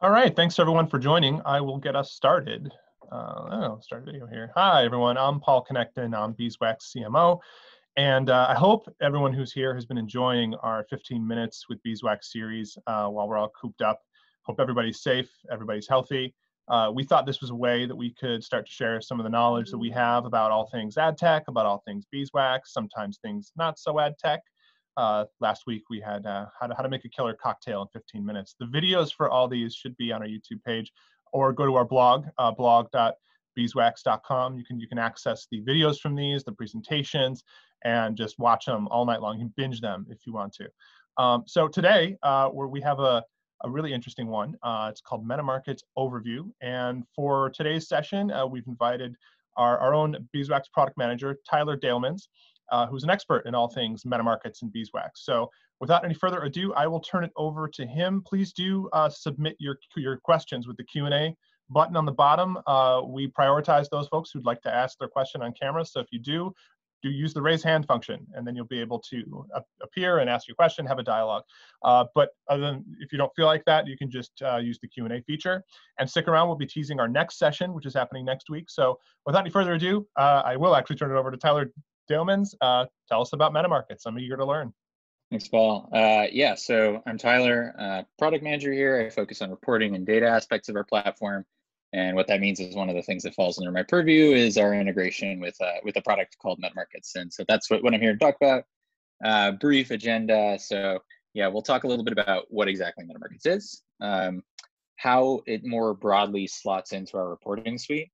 All right, thanks everyone for joining. I will get us started. Uh, oh, start video here. Hi everyone, I'm Paul Connecton, I'm Beeswax CMO. And uh, I hope everyone who's here has been enjoying our 15 minutes with Beeswax series uh, while we're all cooped up. Hope everybody's safe, everybody's healthy. Uh, we thought this was a way that we could start to share some of the knowledge that we have about all things ad tech, about all things beeswax, sometimes things not so ad tech. Uh, last week we had uh, how, to, how to make a killer cocktail in 15 minutes. The videos for all these should be on our YouTube page or go to our blog, uh, blog.beeswax.com. You can, you can access the videos from these, the presentations, and just watch them all night long. You can binge them if you want to. Um, so today uh, where we have a, a really interesting one. Uh, it's called MetaMarkets Overview. And for today's session, uh, we've invited our, our own Beeswax product manager, Tyler Daelemans uh, who's an expert in all things metamarkets and beeswax. So without any further ado, I will turn it over to him. Please do uh, submit your, your questions with the Q&A button on the bottom. Uh, we prioritize those folks who'd like to ask their question on camera. So if you do, do use the raise hand function and then you'll be able to appear and ask your question, have a dialogue. Uh, but other than, if you don't feel like that, you can just uh, use the Q&A feature. And stick around, we'll be teasing our next session, which is happening next week. So without any further ado, uh, I will actually turn it over to Tyler Daelemans, uh, tell us about MetaMarkets. I'm eager to learn. Thanks, Paul. Uh, yeah, so I'm Tyler, uh, product manager here. I focus on reporting and data aspects of our platform. And what that means is one of the things that falls under my purview is our integration with uh, with a product called MetaMarkets. And so that's what, what I'm here to talk about. Uh, brief agenda. So yeah, we'll talk a little bit about what exactly MetaMarkets is, um, how it more broadly slots into our reporting suite,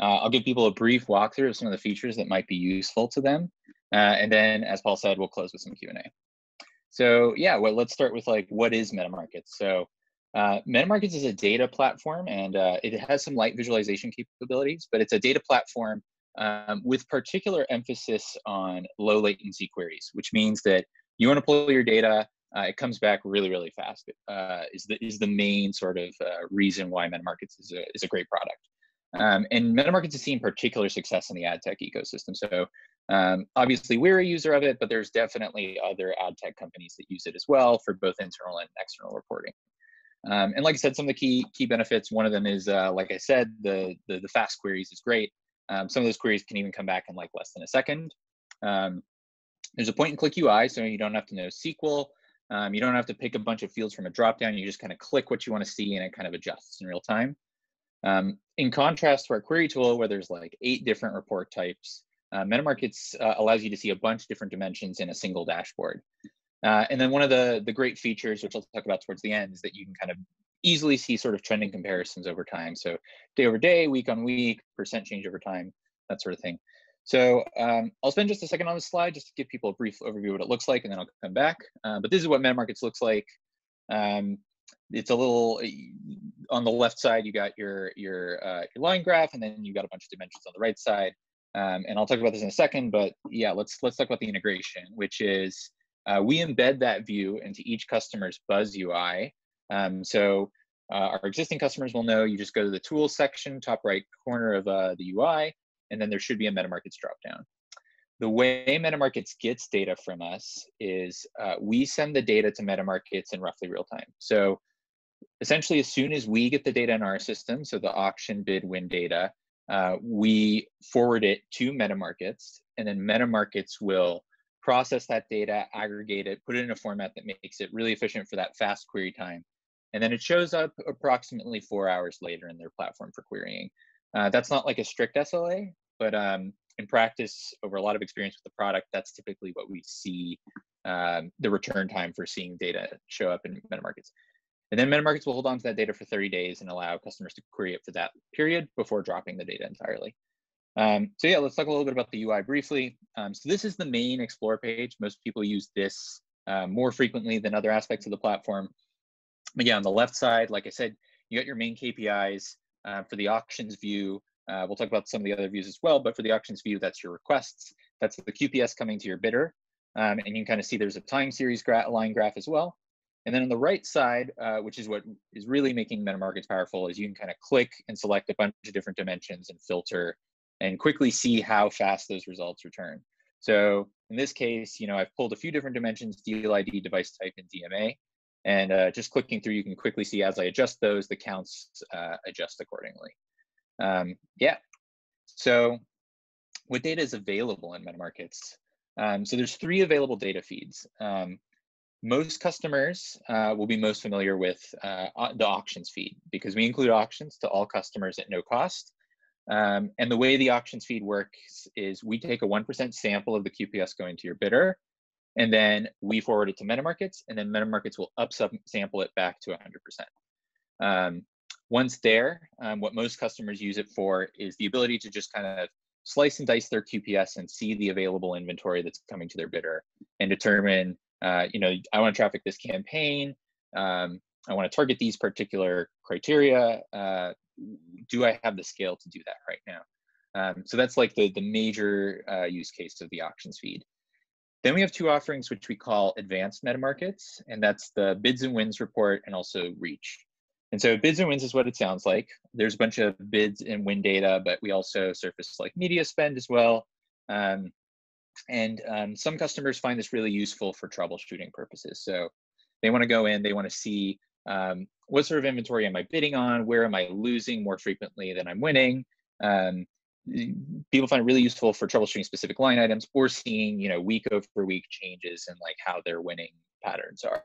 uh, I'll give people a brief walkthrough of some of the features that might be useful to them. Uh, and then, as Paul said, we'll close with some Q&A. So yeah, well, let's start with like, what is MetaMarkets? So uh, MetaMarkets is a data platform and uh, it has some light visualization capabilities, but it's a data platform um, with particular emphasis on low latency queries, which means that you want to pull your data, uh, it comes back really, really fast. Uh, is the is the main sort of reason why MetaMarkets is a is a great product. Um, and MetaMarkets has seen particular success in the ad tech ecosystem. So um, obviously we're a user of it, but there's definitely other ad tech companies that use it as well for both internal and external reporting. Um, and like I said, some of the key key benefits, one of them is, uh, like I said, the, the, the fast queries is great. Um, some of those queries can even come back in like less than a second. Um, there's a point and click UI, so you don't have to know SQL. Um, you don't have to pick a bunch of fields from a dropdown. You just kind of click what you want to see and it kind of adjusts in real time. Um, in contrast to our query tool, where there's like eight different report types, uh, MetaMarkets uh, allows you to see a bunch of different dimensions in a single dashboard. Uh, and then one of the, the great features, which I'll talk about towards the end, is that you can kind of easily see sort of trending comparisons over time. So day over day, week on week, percent change over time, that sort of thing. So um, I'll spend just a second on this slide just to give people a brief overview of what it looks like, and then I'll come back. Uh, but this is what MetaMarkets looks like. Um, it's a little on the left side you got your your uh, your line graph and then you got a bunch of dimensions on the right side um, and i'll talk about this in a second but yeah let's let's talk about the integration which is uh, we embed that view into each customer's buzz ui um, so uh, our existing customers will know you just go to the tools section top right corner of uh, the ui and then there should be a metamarkets dropdown the way MetaMarkets gets data from us is uh, we send the data to MetaMarkets in roughly real time. So essentially, as soon as we get the data in our system, so the auction bid win data, uh, we forward it to MetaMarkets, and then MetaMarkets will process that data, aggregate it, put it in a format that makes it really efficient for that fast query time. And then it shows up approximately four hours later in their platform for querying. Uh, that's not like a strict SLA, but um, in practice, over a lot of experience with the product, that's typically what we see um, the return time for seeing data show up in MetaMarkets. And then MetaMarkets will hold on to that data for 30 days and allow customers to query it for that period before dropping the data entirely. Um, so yeah, let's talk a little bit about the UI briefly. Um, so this is the main Explore page. Most people use this uh, more frequently than other aspects of the platform. Yeah, on the left side, like I said, you got your main KPIs uh, for the auctions view. Uh, we'll talk about some of the other views as well, but for the auctions view, that's your requests. That's the QPS coming to your bidder. Um, and you can kind of see there's a time series gra line graph as well. And then on the right side, uh, which is what is really making MetaMarkets powerful, is you can kind of click and select a bunch of different dimensions and filter and quickly see how fast those results return. So in this case, you know, I've pulled a few different dimensions, deal ID, device type, and DMA. And uh, just clicking through, you can quickly see as I adjust those, the counts uh, adjust accordingly. Um, yeah, so what data is available in MetaMarkets? Um, so there's three available data feeds. Um, most customers uh, will be most familiar with uh, the auctions feed because we include auctions to all customers at no cost. Um, and the way the auctions feed works is we take a 1% sample of the QPS going to your bidder, and then we forward it to MetaMarkets, and then MetaMarkets will upsample it back to 100%. Um, once there, um, what most customers use it for is the ability to just kind of slice and dice their QPS and see the available inventory that's coming to their bidder and determine, uh, you know, I want to traffic this campaign. Um, I want to target these particular criteria. Uh, do I have the scale to do that right now? Um, so that's like the, the major uh, use case of the auctions feed. Then we have two offerings which we call advanced meta markets, and that's the bids and wins report and also reach. And so bids and wins is what it sounds like. There's a bunch of bids and win data, but we also surface like media spend as well. Um, and um, some customers find this really useful for troubleshooting purposes. So they want to go in, they want to see um, what sort of inventory am I bidding on? Where am I losing more frequently than I'm winning? Um, people find it really useful for troubleshooting specific line items or seeing, you know, week over week changes and like how their winning patterns are.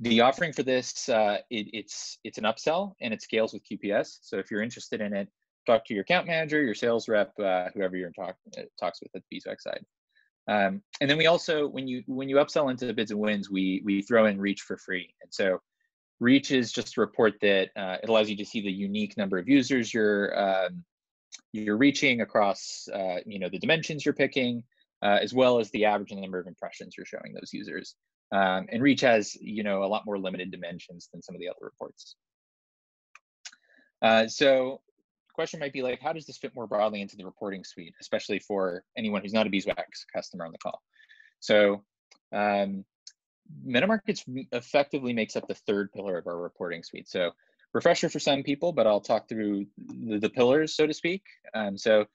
The offering for this, uh, it, it's it's an upsell and it scales with QPS. So if you're interested in it, talk to your account manager, your sales rep, uh, whoever you're talk uh, talks with at the Beeswax side. Um, and then we also, when you when you upsell into the bids and wins, we we throw in Reach for free. And so Reach is just a report that uh, it allows you to see the unique number of users you're um, you're reaching across uh, you know the dimensions you're picking, uh, as well as the average number of impressions you're showing those users. Um, and Reach has you know a lot more limited dimensions than some of the other reports. Uh, so question might be like, how does this fit more broadly into the reporting suite, especially for anyone who's not a beeswax customer on the call? So um, MetaMarkets effectively makes up the third pillar of our reporting suite. So refresher for some people, but I'll talk through the, the pillars, so to speak. Um, so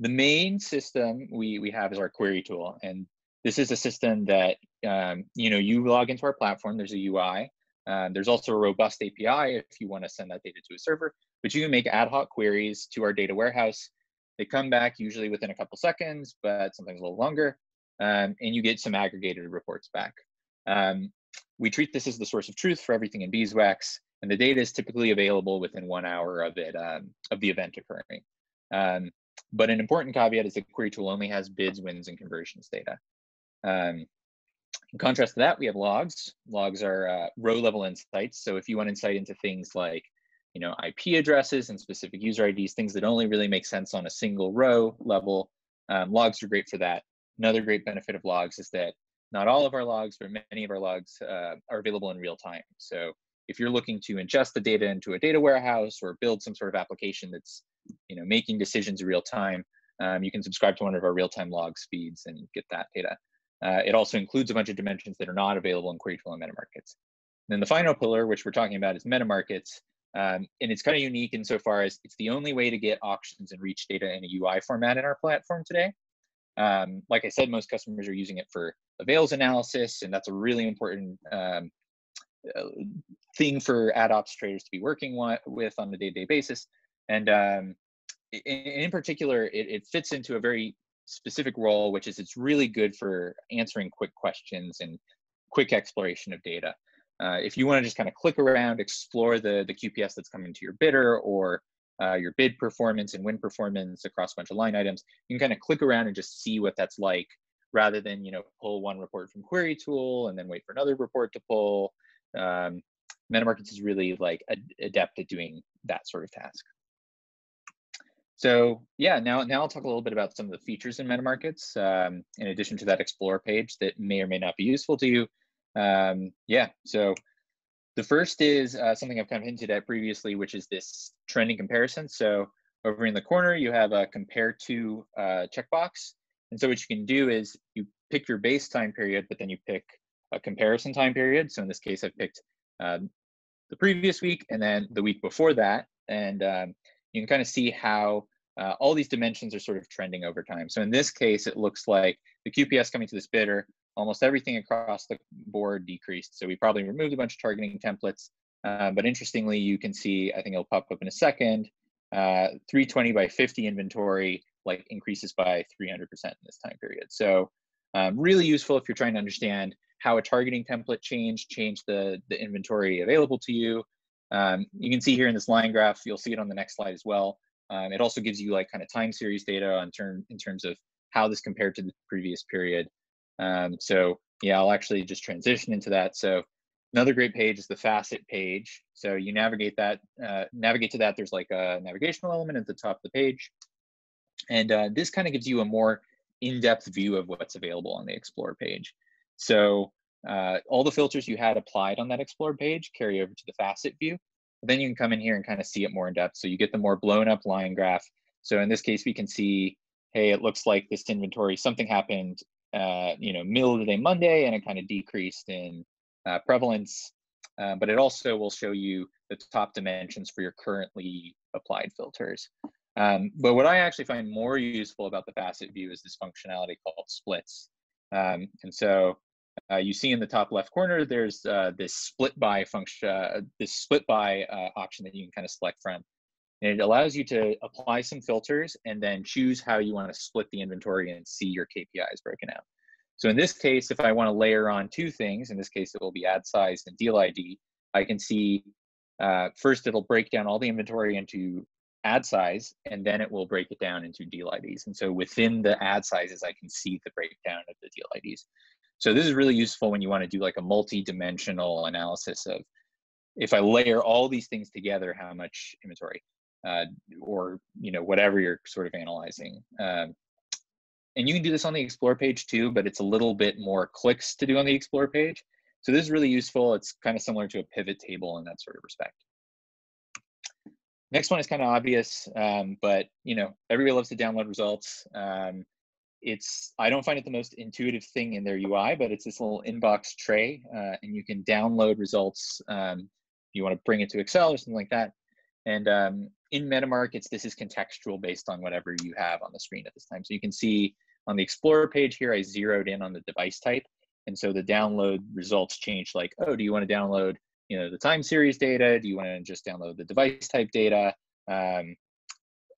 the main system we, we have is our query tool. And this is a system that, um, you know, you log into our platform, there's a UI. Um, there's also a robust API if you want to send that data to a server but you can make ad hoc queries to our data warehouse. They come back usually within a couple seconds, but sometimes a little longer, um, and you get some aggregated reports back. Um, we treat this as the source of truth for everything in beeswax, and the data is typically available within one hour of it um, of the event occurring. Um, but an important caveat is the query tool only has bids, wins, and conversions data. Um, in contrast to that, we have logs. Logs are uh, row level insights. So if you want insight into things like you know, IP addresses and specific user IDs, things that only really make sense on a single row level. Um, logs are great for that. Another great benefit of logs is that not all of our logs, but many of our logs uh, are available in real time. So if you're looking to ingest the data into a data warehouse or build some sort of application that's, you know, making decisions in real time, um, you can subscribe to one of our real-time log feeds and get that data. Uh, it also includes a bunch of dimensions that are not available in Querytool and meta MetaMarkets. Then the final pillar, which we're talking about, is MetaMarkets. Um, and it's kind of unique insofar as it's the only way to get auctions and reach data in a UI format in our platform today. Um, like I said, most customers are using it for avails analysis, and that's a really important um, uh, thing for ad ops traders to be working with on a day-to-day basis. And um, in, in, particular, it, it fits into a very specific role, which is it's really good for answering quick questions and quick exploration of data. Uh, if you want to just kind of click around, explore the, the QPS that's coming to your bidder or uh, your bid performance and win performance across a bunch of line items, you can kind of click around and just see what that's like rather than, you know, pull one report from Query Tool and then wait for another report to pull. Um, MetaMarkets is really like adept at doing that sort of task. So yeah, now, now I'll talk a little bit about some of the features in MetaMarkets, um, in addition to that Explore page that may or may not be useful to you. Um, yeah, so the first is uh, something I've kind of hinted at previously, which is this trending comparison. So over in the corner, you have a compare to uh, checkbox. And so what you can do is you pick your base time period, but then you pick a comparison time period. So in this case, I've picked um, the previous week and then the week before that. And um, you can kind of see how uh, all these dimensions are sort of trending over time. So in this case, it looks like the QPS coming to this bidder almost everything across the board decreased. So we probably removed a bunch of targeting templates. Uh, but interestingly, you can see, I think it'll pop up in a second, uh, 320 by 50 inventory like increases by 300% in this time period. So um, really useful if you're trying to understand how a targeting template change changed the, the inventory available to you. Um, you can see here in this line graph, you'll see it on the next slide as well. Um, it also gives you like kind of time series data on term, in terms of how this compared to the previous period. Um, so yeah, I'll actually just transition into that. So another great page is the facet page. So you navigate that, uh, navigate to that. There's like a navigational element at the top of the page. And uh, this kind of gives you a more in-depth view of what's available on the Explore page. So uh, all the filters you had applied on that Explore page carry over to the facet view. Then you can come in here and kind of see it more in depth. So you get the more blown up line graph. So in this case, we can see, hey, it looks like this inventory, something happened, uh, you know, middle of the day Monday, and it kind of decreased in uh, prevalence. Uh, but it also will show you the top dimensions for your currently applied filters. Um, but what I actually find more useful about the facet view is this functionality called splits. Um, and so uh, you see in the top left corner, there's uh, this split by function, uh, this split by uh, option that you can kind of select from. And it allows you to apply some filters and then choose how you want to split the inventory and see your KPIs broken out. So in this case, if I want to layer on two things, in this case, it will be ad size and deal ID, I can see uh, first it'll break down all the inventory into ad size, and then it will break it down into deal IDs. And so within the ad sizes, I can see the breakdown of the deal IDs. So this is really useful when you want to do like a multi-dimensional analysis of if I layer all these things together, how much inventory, uh, or you know whatever you're sort of analyzing. Um, and you can do this on the Explore page too, but it's a little bit more clicks to do on the Explore page. So this is really useful. It's kind of similar to a pivot table in that sort of respect. Next one is kind of obvious, um, but you know everybody loves to download results. Um, it's I don't find it the most intuitive thing in their UI, but it's this little inbox tray, uh, and you can download results. Um, if you want to bring it to Excel or something like that. And um, in MetaMarkets, this is contextual based on whatever you have on the screen at this time. So you can see on the Explorer page here, I zeroed in on the device type. And so the download results changed like, oh, do you want to download you know, the time series data? Do you want to just download the device type data? Um,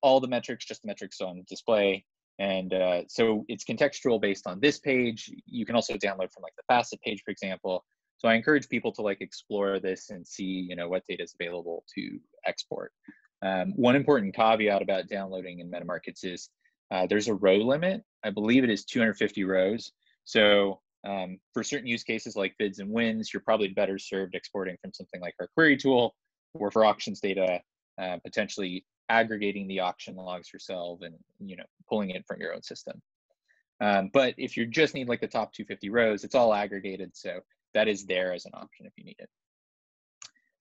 all the metrics, just the metrics on display. And uh, so it's contextual based on this page. You can also download from like the facet page, for example. So I encourage people to like explore this and see, you know, what data is available to export. Um, one important caveat about downloading in MetaMarkets is uh, there's a row limit. I believe it is 250 rows. So um, for certain use cases like bids and wins, you're probably better served exporting from something like our query tool, or for auctions data, uh, potentially aggregating the auction logs yourself and you know pulling it from your own system. Um, but if you just need like the top 250 rows, it's all aggregated, so that is there as an option if you need it.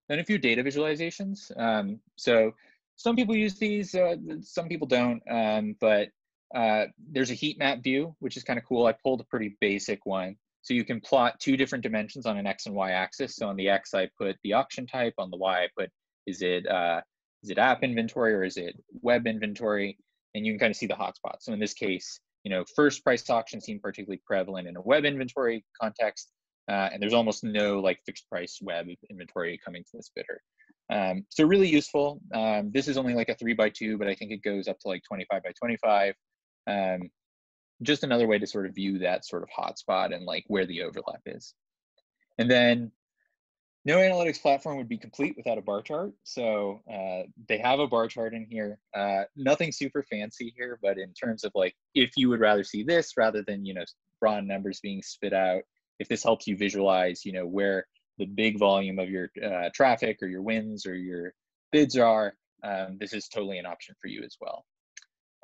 Then a few data visualizations. Um, so some people use these, uh, some people don't, um, but uh, there's a heat map view, which is kind of cool. I pulled a pretty basic one. So you can plot two different dimensions on an X and Y axis. So on the X, I put the auction type. On the Y, I put, is it, uh, is it app inventory or is it web inventory? And you can kind of see the hotspots. So in this case, you know, first price auction seem particularly prevalent in a web inventory context. Uh, and there's almost no like fixed price web inventory coming to this bidder. Um, so really useful. Um, this is only like a three by two, but I think it goes up to like 25 by 25. Um, just another way to sort of view that sort of hotspot and like where the overlap is. And then no analytics platform would be complete without a bar chart. So uh, they have a bar chart in here. Uh, nothing super fancy here, but in terms of like, if you would rather see this rather than, you know, raw numbers being spit out, if this helps you visualize, you know, where the big volume of your uh, traffic or your wins or your bids are, um, this is totally an option for you as well.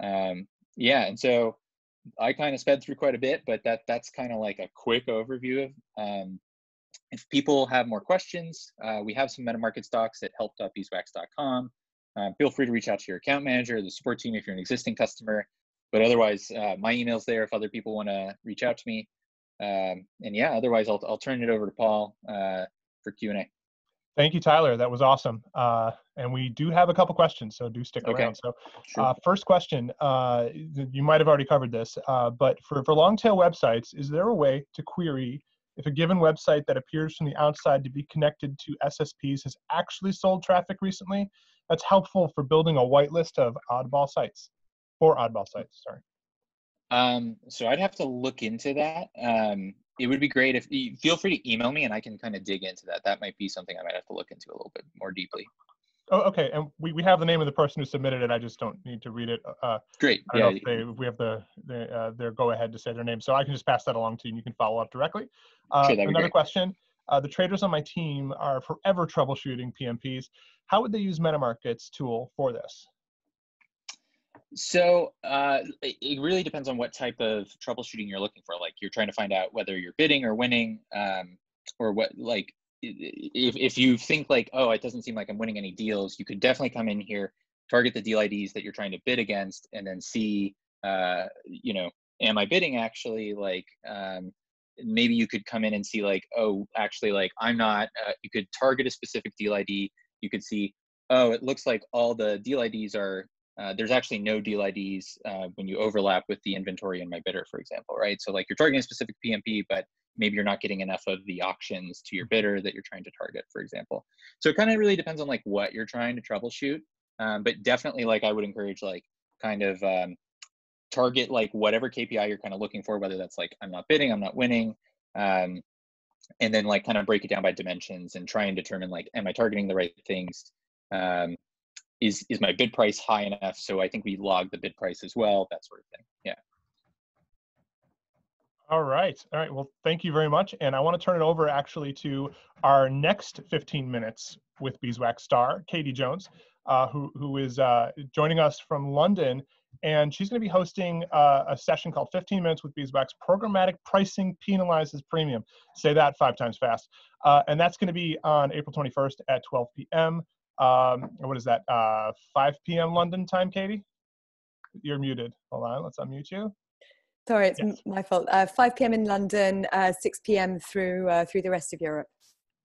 Um, yeah, and so I kind of sped through quite a bit, but that that's kind of like a quick overview of. Um, if people have more questions, uh, we have some MetaMarkets docs at help.beeswax.com. Um, feel free to reach out to your account manager, the support team if you're an existing customer. But otherwise, uh, my email's there if other people want to reach out to me. Um, and yeah, otherwise, I'll, I'll turn it over to Paul uh, for Q&A. Thank you, Tyler. That was awesome. Uh, and we do have a couple questions, so do stick Okay. around. So, Sure. uh, first question, uh, you might have already covered this, uh, but for, for long tail websites, is there a way to query if a given website that appears from the outside to be connected to SSPs has actually sold traffic recently? That's helpful for building a whitelist of oddball sites, for oddball sites, sorry. Um, so I'd have to look into that. Um, it would be great if you feel free to email me and I can kind of dig into that. That might be something I might have to look into a little bit more deeply. Oh, okay, and we, we have the name of the person who submitted it, I just don't need to read it. Uh, Great. I don't know if, they, if we have the, the uh, their go ahead to say their name, so I can just pass that along to you. and You can follow up directly. Uh, Sure, another question: uh, The traders on my team are forever troubleshooting PMPs. How would they use MetaMarket's tool for this? So uh, it, really depends on what type of troubleshooting you're looking for. Like you're trying to find out whether you're bidding or winning, um, or what. Like if if you think like, oh, it doesn't seem like I'm winning any deals, you could definitely come in here, target the deal IDs that you're trying to bid against, and then see, uh, you know, am I bidding actually? Like um, maybe you could come in and see like, oh, actually, like I'm not. Uh, you could target a specific deal ID. You could see, oh, it looks like all the deal IDs are uh, there's actually no deal IDs uh, when you overlap with the inventory in my bidder, for example, right? So like you're targeting a specific PMP, but maybe you're not getting enough of the auctions to your bidder that you're trying to target, for example. So it kind of really depends on like what you're trying to troubleshoot. Um, but definitely like I would encourage like kind of um, target like whatever KPI you're kind of looking for, whether that's like I'm not bidding, I'm not winning. Um, and then like kind of break it down by dimensions and try and determine like, am I targeting the right things? Um, is is my bid price high enough so i think we log the bid price as well that sort of thing yeah All right, all right. Well, thank you very much, and I want to turn it over actually to our next 15 minutes with Beeswax star, Katie Jones, uh, who who is uh, joining us from London, and she's going to be hosting uh, a session called 15 Minutes with Beeswax: Programmatic Pricing Penalizes Premium. Say that five times fast, uh, and that's going to be on April 21st at 12 p.m. Um, what is that? Uh, 5 p.m. London time, Katie. You're muted. Hold on, let's unmute you. Sorry, it's Yes. my fault. Uh, 5 p.m. in London, uh, 6 p.m. through uh, through the rest of Europe.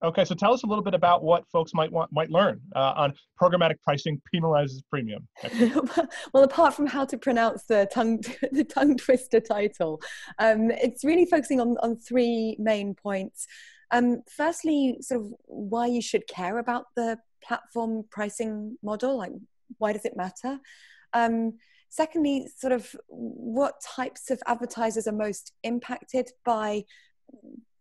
Okay, so tell us a little bit about what folks might want might learn uh, on programmatic pricing penalizes premium. well, apart from how to pronounce the tongue the tongue twister title, um, it's really focusing on on three main points. Um, firstly, sort of why you should care about the platform pricing model, like why does it matter? Um, secondly, sort of what types of advertisers are most impacted by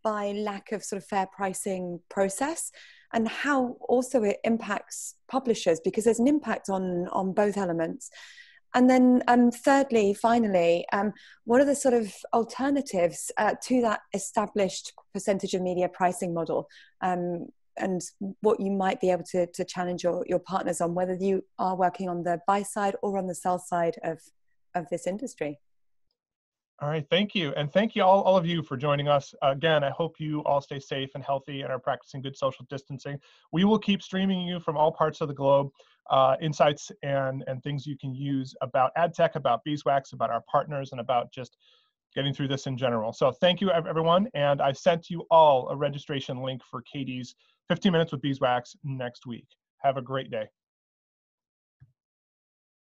by lack of sort of fair pricing process? And how also it impacts publishers because there's an impact on on both elements. And then um, thirdly finally um, what are the sort of alternatives uh, to that established percentage of media pricing model? Um, and what you might be able to, to challenge your, your partners on whether you are working on the buy side or on the sell side of, of this industry All right, thank you, and thank you all, all of you for joining us again. I hope you all stay safe and healthy and are practicing good social distancing. We will keep streaming you from all parts of the globe, uh, insights and and things you can use about ad tech, about beeswax, about our partners, and about just getting through this in general. So thank you everyone, and I sent you all a registration link for Katie's 15 minutes with beeswax next week. Have a great day.